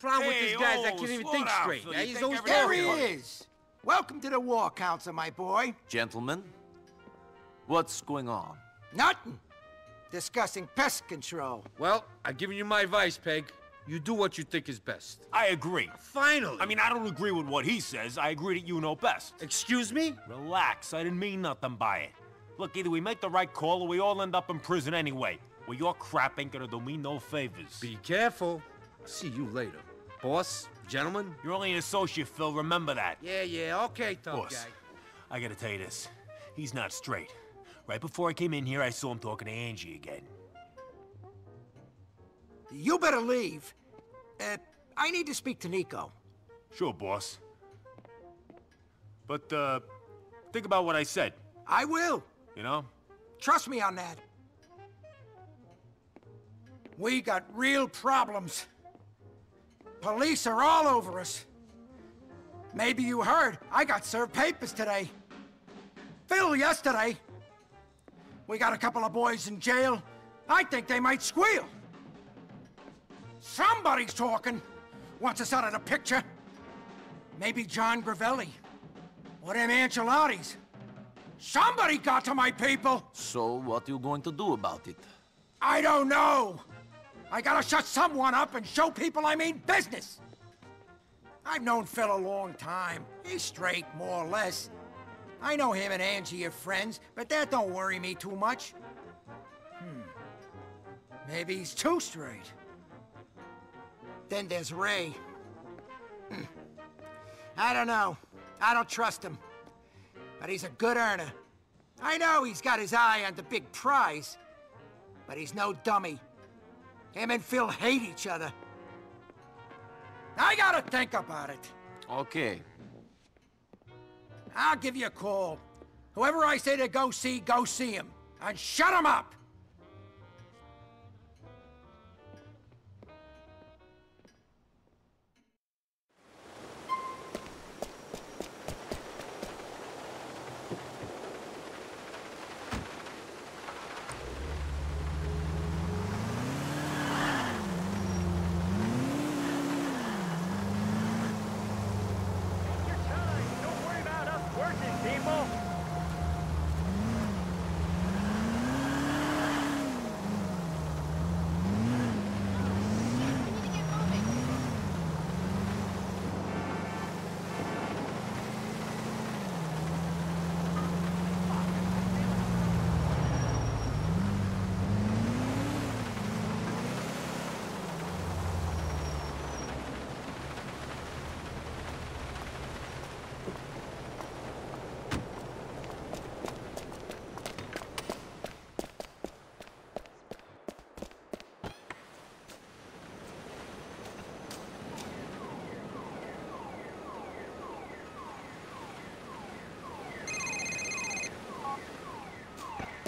Problem with Hey, these guys, I oh, can't even think down, straight. Phil. Yeah, he's think always There he is. Welcome to the War Council, my boy. Gentlemen, what's going on? Nothing. Discussing pest control. Well, I've given you my advice, Peg. You do what you think is best. I agree. Finally! I mean, I don't agree with what he says. I agree that you know best. excuse me? Relax. I didn't mean nothing by it. Look, either we make the right call or we all end up in prison anyway. Well, your crap ain't gonna do me no favors. Be careful. See you later. Boss, gentlemen. You're only an associate, Phil. Remember that. Yeah, yeah, okay, tough Boss, guy. I gotta tell you this. He's not straight. Right before I came in here, I saw him talking to Angie again. You better leave. Uh, I need to speak to Nico. Sure, boss. But, uh, think about what I said, I will. you know? Trust me on that. We got real problems. Police are all over us. Maybe you heard, I got served papers today. Phil yesterday. We got a couple of boys in jail. I think they might squeal. Somebody's talking. Wants us out of the picture. Maybe John Gravelli. Or them Ancelottis. Somebody got to my people! So, what are you going to do about it? I don't know! I gotta shut someone up and show people I mean business! I've known Phil a long time. He's straight, more or less. I know him and Angie are friends, but that don't worry me too much. Hmm. Maybe he's too straight. Then there's Ray. Hmm. I don't know. I don't trust him. But he's a good earner. I know he's got his eye on the big prize, but he's no dummy. Him and Phil hate each other. I gotta think about it. Okay. I'll give you a call. Whoever I say to go see, go see him. And shut him up! your time. Don't worry about us working, people.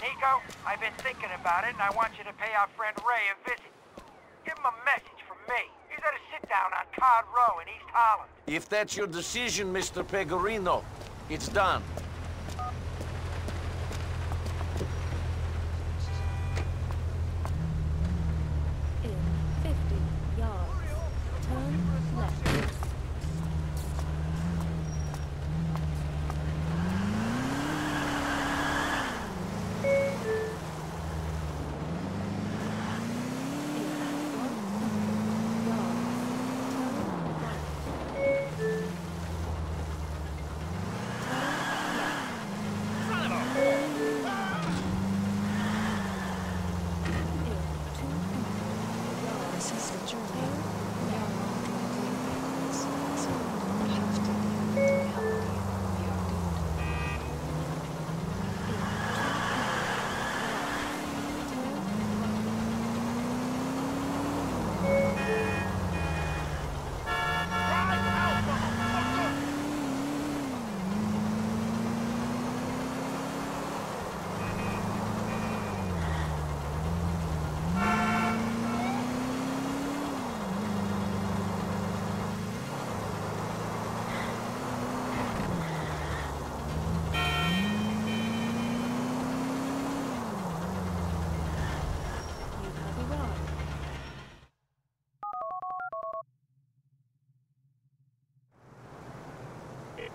Nico, I've been thinking about it, and I want you to pay our friend Ray a visit. Give him a message from me. He's at a sit-down on Card Row in East Holland. If that's your decision, Mr. Pegorino, it's done.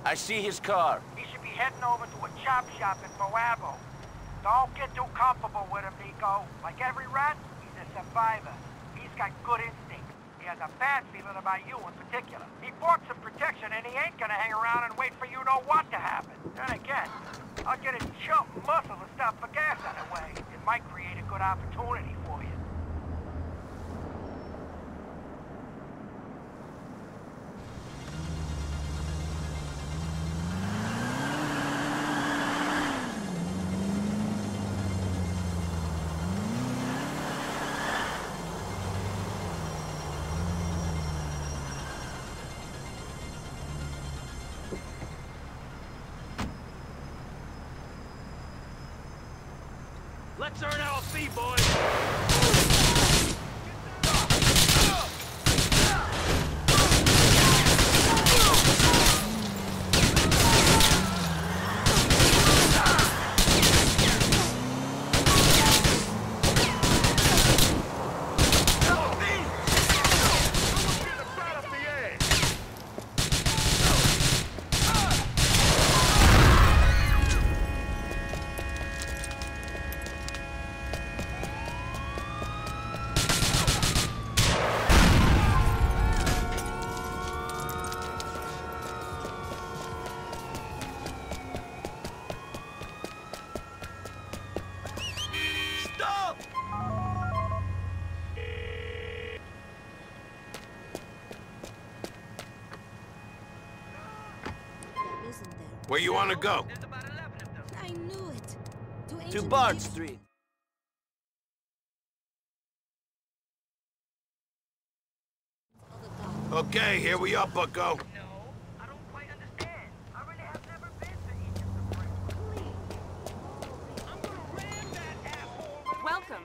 I see his car. He should be heading over to a chop shop in Boabo. Don't get too comfortable with him, Nico. Like every rat, he's a survivor. He's got good instincts. He has a bad feeling about you in particular. He bought some protection and he ain't gonna hang around and wait for you know what to happen. Then again, I'll get a chump muscle to stop for gas on the way. It might create a good opportunity for you. Let's earn our fee, boys. Where you want to go? I knew it. To, To Bard Street. of the gods. Okay, here we are, bucko. No, I don't quite understand. I really have never been to Egypt or Greece. Please. I'm gonna ram that asshole. Welcome.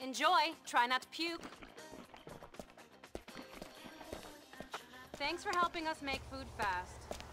Enjoy. Try not to puke. Thanks for helping us make food fast.